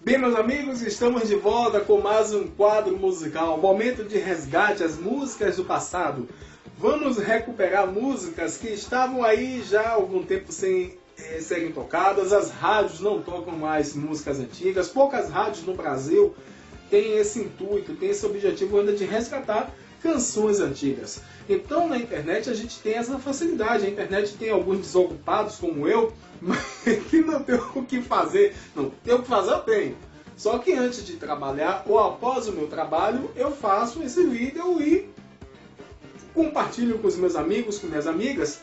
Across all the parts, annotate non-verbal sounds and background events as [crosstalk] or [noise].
Bem, meus amigos, estamos de volta com mais um quadro musical. Momento de resgate às músicas do passado. Vamos recuperar músicas que estavam aí já há algum tempo sem serem tocadas. As rádios não tocam mais músicas antigas. Poucas rádios no Brasil têm esse intuito, têm esse objetivo ainda de resgatar canções antigas. Então na internet a gente tem essa facilidade. A internet tem alguns desocupados como eu [laughs] que não tem o que fazer. Não tem o que fazer, eu tenho. Só que antes de trabalhar ou após o meu trabalho, eu faço esse vídeo e compartilho com os meus amigos, com minhas amigas,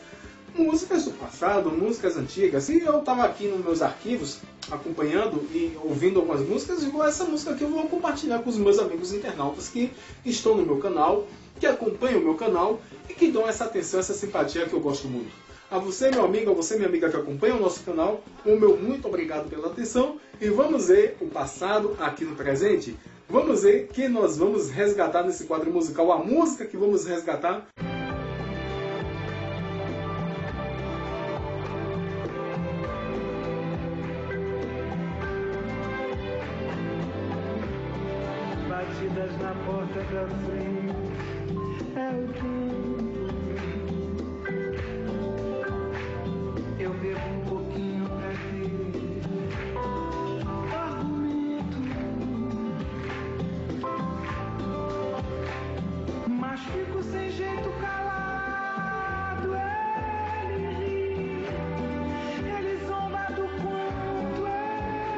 músicas do passado, músicas antigas. E eu estava aqui nos meus arquivos acompanhando e ouvindo algumas músicas, e essa música aqui eu vou compartilhar com os meus amigos internautas que estão no meu canal, que acompanham o meu canal e que dão essa atenção, essa simpatia que eu gosto muito. A você, meu amigo, a você, minha amiga que acompanha o nosso canal, o meu muito obrigado pela atenção e vamos ver o passado aqui no presente. Vamos ver que nós vamos resgatar nesse quadro musical, a música que vamos resgatar. Batidas na porta da frente é o tempo eu bebo um pouquinho pra ter argumento. Mas fico sem jeito calado. Ele ri, ele zomba do quanto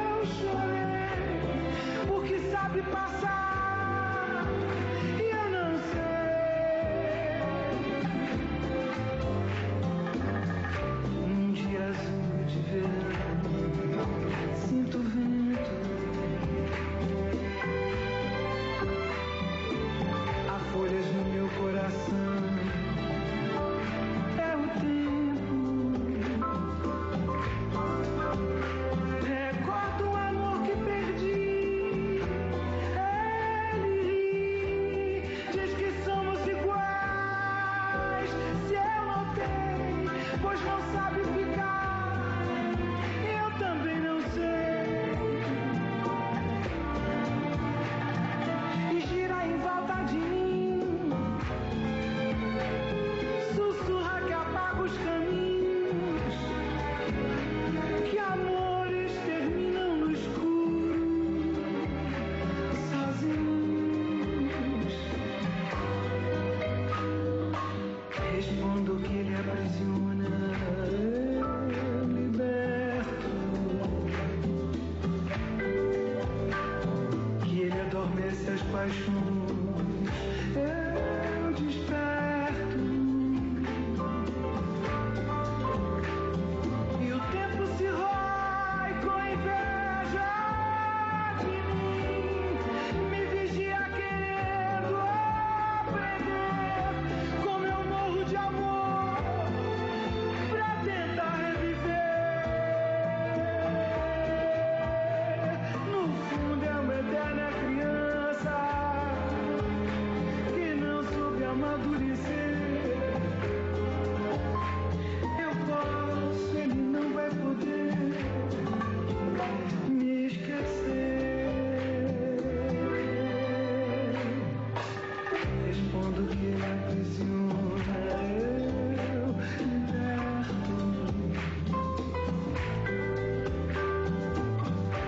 eu chorei, porque sabe passar. Pois não sabe adormece Respondo que aprisiona, eu liberto.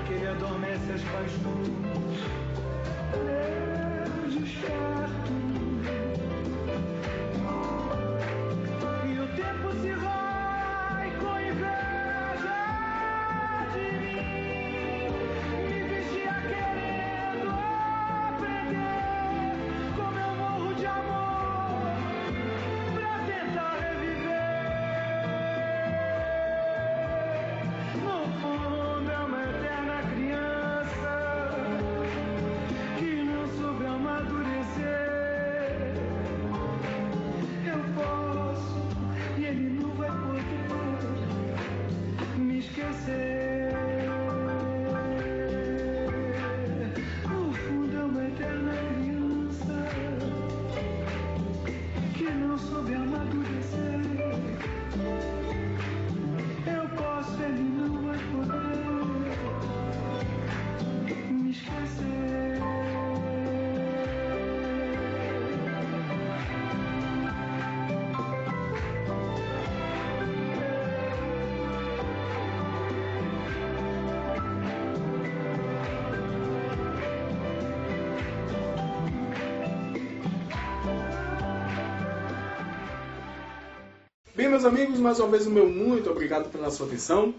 Que ele adormece as paixões, eu desperto. Bem, meus amigos, mais uma vez o meu muito obrigado pela sua atenção.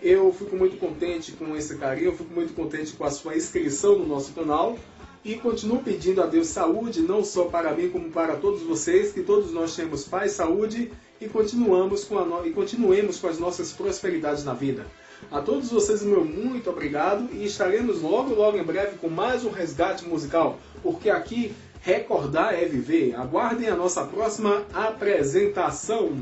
Eu fico muito contente com esse carinho, fico muito contente com a sua inscrição no nosso canal e continuo pedindo a Deus saúde, não só para mim, como para todos vocês, que todos nós tenhamos paz, saúde e, continuamos com no... e continuemos com as nossas prosperidades na vida. A todos vocês, meu muito obrigado e estaremos logo, logo em breve com mais um resgate musical, porque aqui recordar é viver. Aguardem a nossa próxima apresentação.